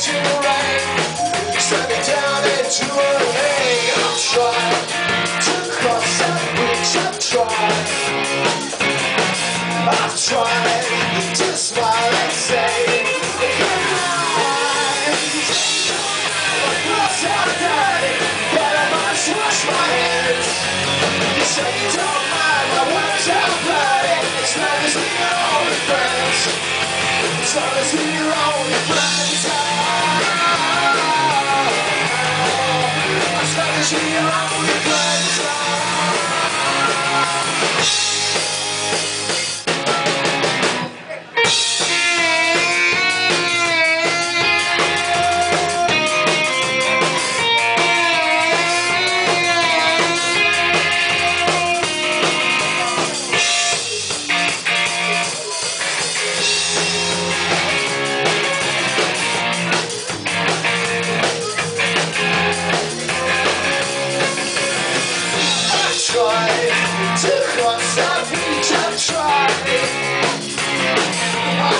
to. Standing down into a. I'm trying to cross that bridge. I'm trying. I'm trying to smile and say wash my hands. You say you don't As long